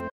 え?